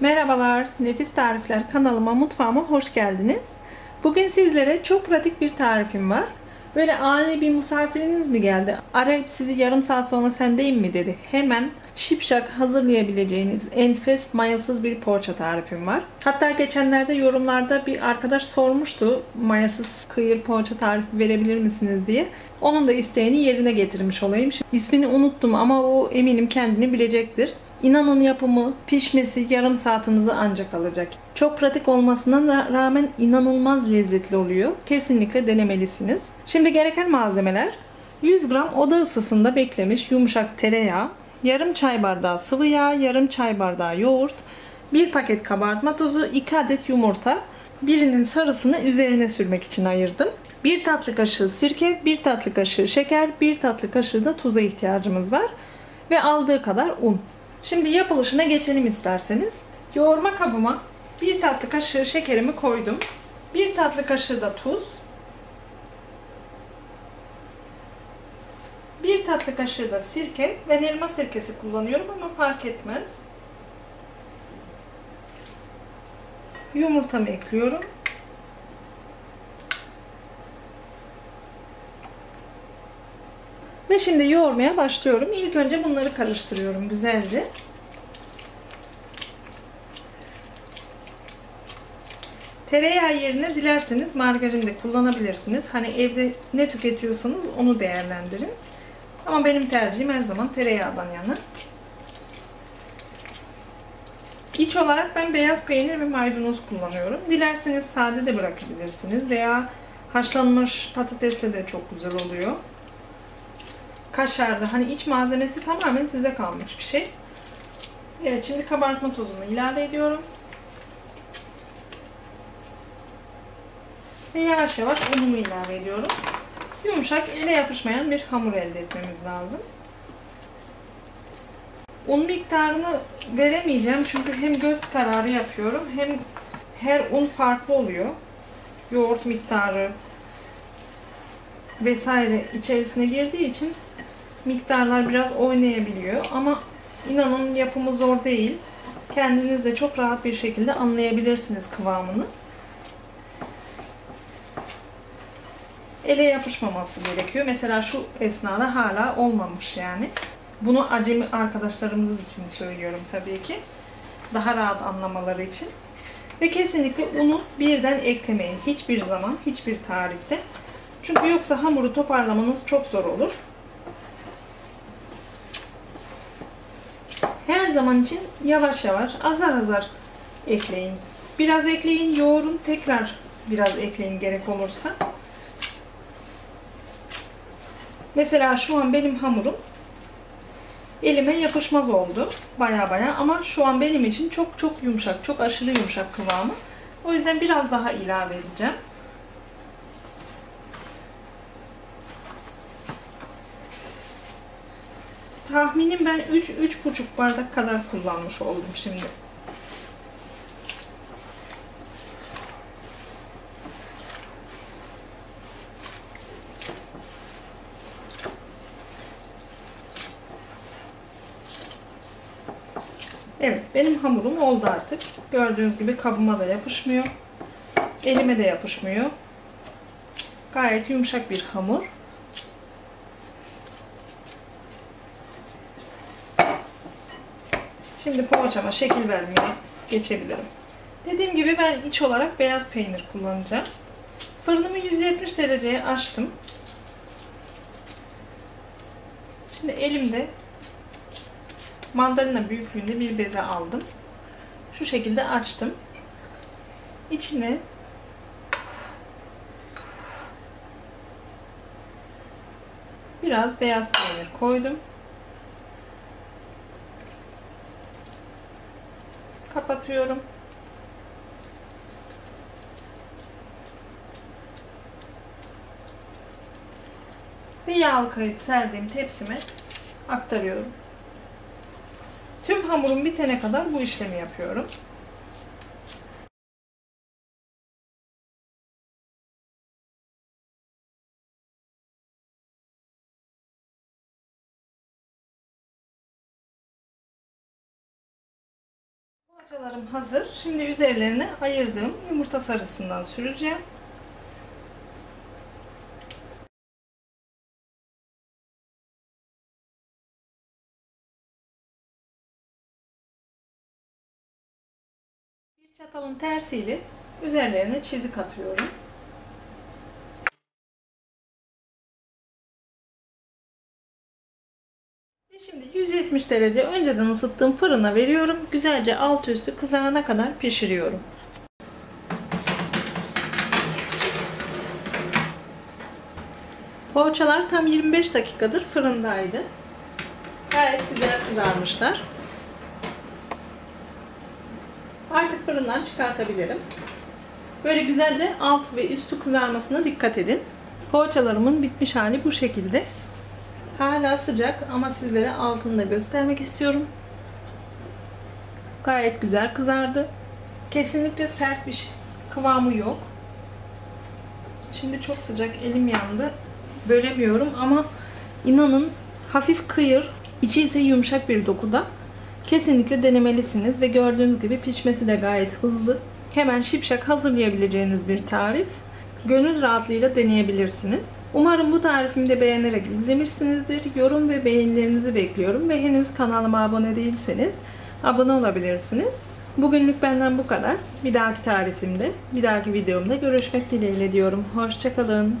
Merhabalar, Nefis Tarifler kanalıma, mutfağıma hoş geldiniz. Bugün sizlere çok pratik bir tarifim var. Böyle ani bir misafiriniz mi geldi? Arayıp sizi yarım saat sonra sendeyim mi dedi. Hemen şipşak hazırlayabileceğiniz enfes mayasız bir poğaça tarifim var. Hatta geçenlerde yorumlarda bir arkadaş sormuştu mayasız kıyır poğaça tarifi verebilir misiniz diye. Onun da isteğini yerine getirmiş olayım. Şimdi ismini unuttum ama o eminim kendini bilecektir. İnanın yapımı, pişmesi yarım saatinizi ancak alacak. Çok pratik olmasına rağmen inanılmaz lezzetli oluyor. Kesinlikle denemelisiniz. Şimdi gereken malzemeler 100 gram oda ısısında beklemiş yumuşak tereyağı, yarım çay bardağı sıvı yağ, yarım çay bardağı yoğurt, 1 paket kabartma tozu, 2 adet yumurta, birinin sarısını üzerine sürmek için ayırdım. 1 tatlı kaşığı sirke, 1 tatlı kaşığı şeker, 1 tatlı kaşığı da tuza ihtiyacımız var. Ve aldığı kadar un. Şimdi yapılışına geçelim isterseniz. Yoğurma kabıma 1 tatlı kaşığı şekerimi koydum. 1 tatlı kaşığı da tuz. 1 tatlı kaşığı da sirke. Ben elma sirkesi kullanıyorum ama fark etmez. Yumurtamı ekliyorum. Ve şimdi yoğurmaya başlıyorum. İlk önce bunları karıştırıyorum güzelce. Tereyağı yerine dilerseniz margarin de kullanabilirsiniz. Hani evde ne tüketiyorsanız onu değerlendirin. Ama benim tercihim her zaman tereyağından yana. İç olarak ben beyaz peynir ve maydanoz kullanıyorum. Dilerseniz sade de bırakabilirsiniz veya haşlanmış patatesle de çok güzel oluyor kaşarlı. Hani iç malzemesi tamamen size kalmış bir şey. Evet şimdi kabartma tozunu ilave ediyorum. Ve yavaş yavaş unumu ilave ediyorum. Yumuşak ele yapışmayan bir hamur elde etmemiz lazım. Un miktarını veremeyeceğim çünkü hem göz kararı yapıyorum hem her un farklı oluyor. Yoğurt miktarı vesaire içerisine girdiği için miktarlar biraz oynayabiliyor ama inanın yapımı zor değil. Kendiniz de çok rahat bir şekilde anlayabilirsiniz kıvamını. Ele yapışmaması gerekiyor. Mesela şu esnada hala olmamış yani. Bunu acemi arkadaşlarımız için söylüyorum tabii ki. Daha rahat anlamaları için. Ve kesinlikle unu birden eklemeyin. Hiçbir zaman, hiçbir tarifte. Çünkü yoksa hamuru toparlamanız çok zor olur. Her zaman için yavaş yavaş azar azar ekleyin. Biraz ekleyin, yoğurun, tekrar biraz ekleyin gerek olursa. Mesela şu an benim hamurum elime yapışmaz oldu. Baya baya ama şu an benim için çok çok yumuşak, çok aşırı yumuşak kıvamı. O yüzden biraz daha ilave edeceğim. Tahminim ben 3 3,5 bardak kadar kullanmış oldum şimdi. Evet, benim hamurum oldu artık. Gördüğünüz gibi kabıma da yapışmıyor. Elime de yapışmıyor. Gayet yumuşak bir hamur. Şimdi poğaçama şekil vermeye geçebilirim. Dediğim gibi ben iç olarak beyaz peynir kullanacağım. Fırınımı 170 dereceye açtım. Şimdi elimde mandalina büyüklüğünde bir beze aldım. Şu şekilde açtım. İçine biraz beyaz peynir koydum. Kapatıyorum. Ve yağlı kayıt serdiğim tepsime aktarıyorum. Tüm hamurum bitene kadar bu işlemi yapıyorum. Poğaçalarım hazır. Şimdi üzerlerine ayırdığım yumurta sarısından süreceğim. Bir çatalın tersiyle üzerlerine çizik atıyorum. Şimdi 170 derece önceden ısıttığım fırına veriyorum. Güzelce alt üstü kızarana kadar pişiriyorum. Poğaçalar tam 25 dakikadır fırındaydı. Gayet güzel kızarmışlar. Artık fırından çıkartabilirim. Böyle güzelce alt ve üstü kızarmasına dikkat edin. Poğaçalarımın bitmiş hali bu şekilde. Hala sıcak ama sizlere altını da göstermek istiyorum. Gayet güzel kızardı. Kesinlikle sert bir kıvamı yok. Şimdi çok sıcak elim yandı. Bölemiyorum ama inanın hafif kıyır, içi ise yumuşak bir dokuda. Kesinlikle denemelisiniz ve gördüğünüz gibi pişmesi de gayet hızlı. Hemen şipşak hazırlayabileceğiniz bir tarif. Gönül rahatlığıyla deneyebilirsiniz. Umarım bu tarifimi de beğenerek izlemişsinizdir. Yorum ve beğenilerinizi bekliyorum ve henüz kanalıma abone değilseniz abone olabilirsiniz. Bugünlük benden bu kadar. Bir dahaki tarifimde, bir dahaki videomda görüşmek dileğiyle diyorum. Hoşçakalın.